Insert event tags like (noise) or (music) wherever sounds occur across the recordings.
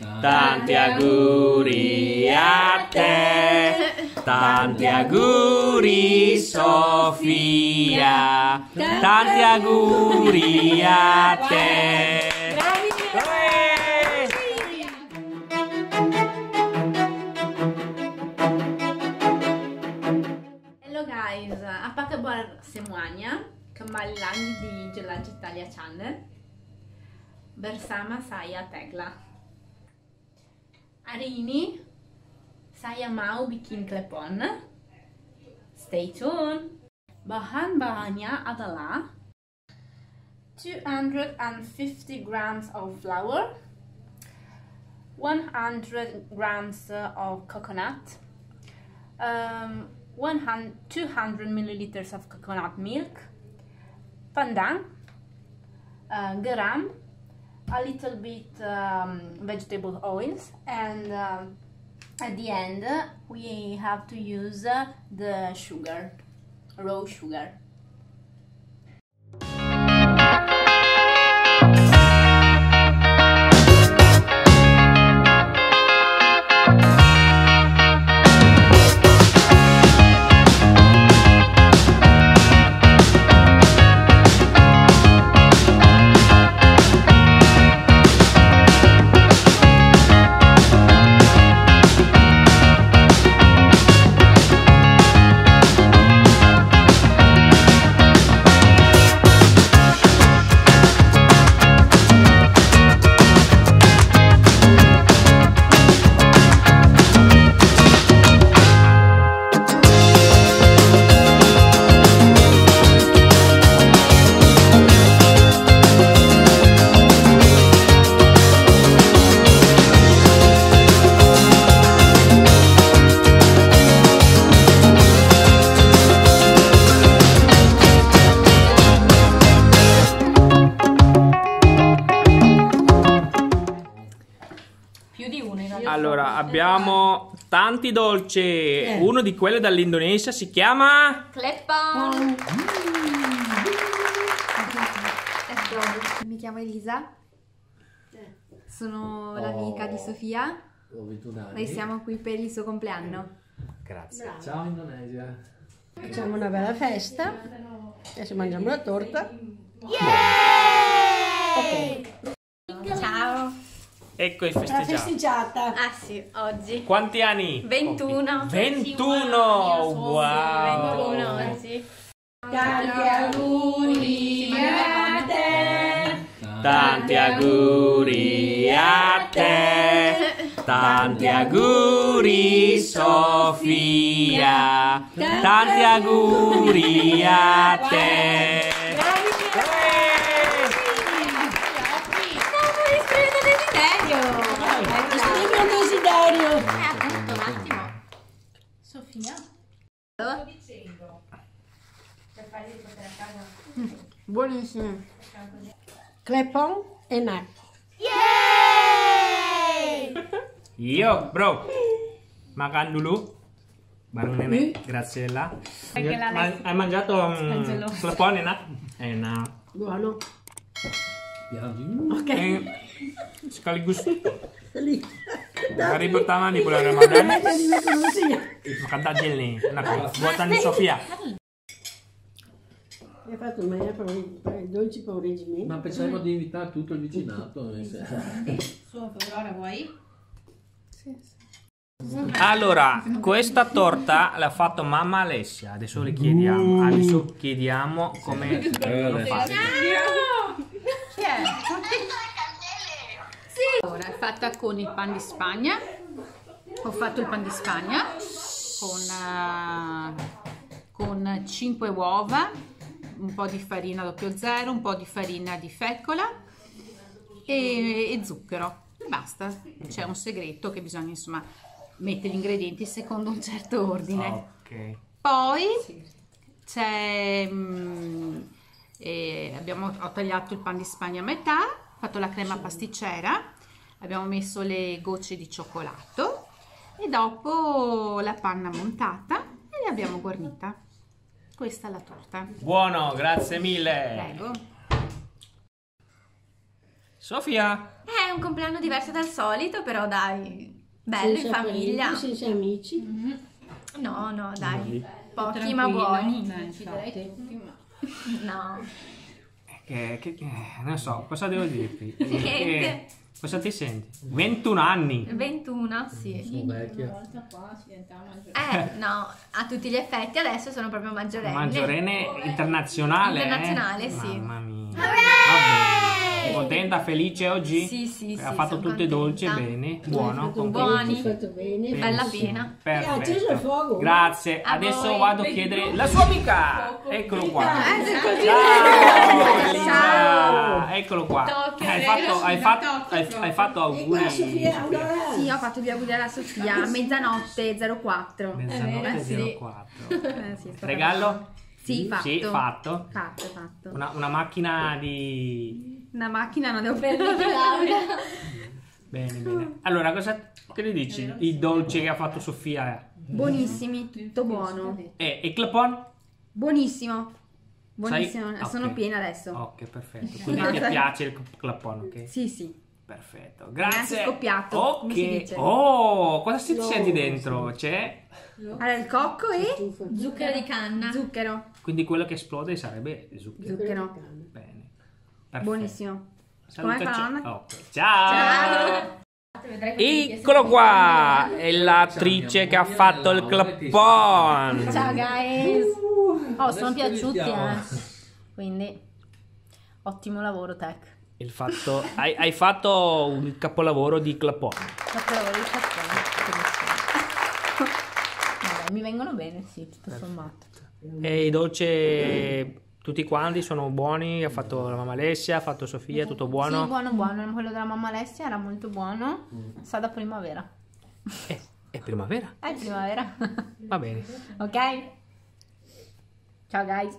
Tanti auguri a te, tanti auguri Sofia, tanti auguri a te. Hello guys, apa kabar semuanya? Kembali lagi di Jelajah Italia Channel bersama saya Tegla. Hari ini saya mau bikin klepon. Stay tune. Bahan-bahannya adalah 250 grams of flour, 100 grams of coconut, um, 100, 200 milliliters of coconut milk, pandan, uh, garam, a little bit um, vegetable oils, and um, at the end we have to use uh, the sugar, raw sugar. Allora, abbiamo tanti dolci. Uno di quelli dall'Indonesia si chiama Klepon! Mi chiamo Elisa, sono l'amica di Sofia Ho 21 anni. e siamo qui per il suo compleanno. Grazie. Ciao Indonesia. Facciamo una bella festa. Adesso mangiamo la torta. Ciao! Ecco il La festeggiato. festeggiata. Ah sì, oggi. Quanti anni? 21. 21! Wow! 21 oggi. Tanti auguri a te. Tanti auguri a te, tanti auguri Sofia, tanti auguri a te. Gaulésien. enak. et enak. Yeay! Yo, bro. Makan dulu bareng nenek Graciela. Ay jatuh. ang clépon enak. Enak. Guano. Ya. Oke. Okay. Sekaligus Hari pertama di bulan Ramadan. Makan tajil nih, enak. Buatan Sofia. Hai fatto il maiale per dolci. Ma pensavo di invitare tutto il vicinato. eh, se- Su, ora vuoi? Allora, questa torta l'ha fatto mamma Alessia. Adesso le chiediamo. Adesso chiediamo come l'hanno fatta. Chi è? Sì. Allora, è fatta con il pan di Spagna. Ho fatto il pan di Spagna con, eh, con 5 uova, un po' di farina 00, un po' di farina di fecola e, e zucchero. E basta. C'è un segreto che bisogna insomma mettere gli ingredienti secondo un certo ordine. Ok. Poi c'è mm, eh, abbiamo ho tagliato il pan di Spagna a metà, ho fatto la crema pasticcera, abbiamo messo le gocce di cioccolato e dopo la panna montata e l'abbiamo guarnita. Questa è la torta. Buono, grazie mille. Prego. Sofia. È un compleanno diverso dal solito, però dai, bello in Senza famiglia. parenti, senza amici. No, no, dai, pochi Tranquillo. ma buoni. (laughs) Eh. No, Che, che- che- non so, cosa devo dirti? (laughs) Niente. Cosa ti senti? 21 anni. 21, sì. Sono vecchia. Eh, no, a tutti gli effetti adesso sono proprio maggiorenne. Maggiorenne internazionale. Internazionale, eh? sì. Mamma mia. Vabbè. Contenta, felice oggi? Sì, sì, sì, Ha fatto tutto dolce, bene, buono. contento. Buoni. bene. Bella pena. Eh, ha acceso il Perfetto. fuoco. Grazie. A Adesso voi. vado a chiedere la sua amica. Eccolo qua. Eh, sei così. Ciao, Elisa. Ciao. Eccolo qua. Tocchio, Hai prego, fatto, hai da fatto, tocchio hai, hai fatto E auguri. Sì, ho fatto gli auguri alla Sofia, mezzanotte 04. Mezzanotte Eh, sì. 04. (laughs) Eh, sì, Regalo? Sì, fatto. Sì, fatto. Fatto, fatto. Una, una macchina di... Una macchina non devo perdere Laura. Bene, bene. Allora, cosa che ne dici? Il dolce che ha fatto Sofia. Buonissimi, tutto buono. E il clapon? Buonissimo. Buonissimo, Sai- sono ok. piena adesso. Ok, perfetto. (laughs) Quindi ti piace il clapon, ok? Sì, sì. Perfetto, grazie. Neanche scoppiato, come si Ok. dice. Oh, cosa si senti dentro? C'è Allora, il cocco e Zucchero di canna. zucchero. quindi quello che esplode sarebbe il zucchero. Zucchero. Bene. Perfetto. Buonissimo. Saluta Come fa ciao. la nonna? Ok, Ciao. Ciao. Eccolo qua, è l'attrice che ha fatto il clapon. Ciao guys! Oh, sono piaciuti, eh. Quindi, ottimo lavoro, Tech. Il fatto, hai, hai fatto un capolavoro di clapon. Capolavoro di cappello. Vabbè, mi vengono bene, sì, tutto sommato. E i dolci tutti quanti sono buoni. Ha fatto la mamma Alessia, ha fatto Sofia, tutto buono. Sì, buono, buono. Quello della mamma Alessia era molto buono. Sa da primavera. Eh, è primavera. È primavera. Va bene. ok? Ciao guys.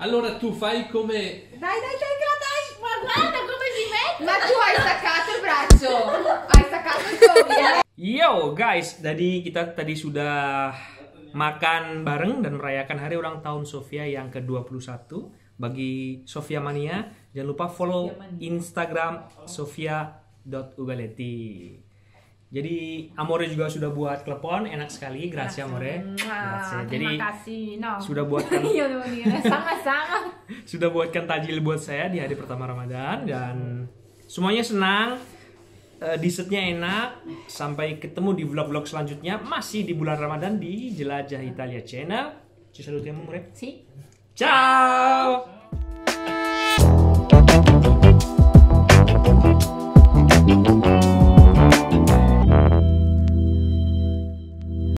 Allora tu fai come... Dai, dai, dai, dai. Ma guarda come si mette! Ma tu hai staccato il braccio. Hai staccato il topi. Yo guys, tadi kita tadi sudah makan bareng dan merayakan hari ulang tahun Sofia yang ke-21 bagi Sofia Mania. Jangan lupa follow Instagram sofia.ugaletti. Jadi Amore juga sudah buat klepon, enak sekali. Grazie Amore. Grazie. Jadi kasih. No. sudah buatkan Io devo dire, sama-sama. sudah buatkan tajil buat saya di hari pertama Ramadan dan semuanya senang. Eh, dessertnya enak. Sampai ketemu di vlog-vlog selanjutnya masih di bulan Ramadan di Jelajah Italia Channel. Ci salutiamo, Amore. Sì. Ciao!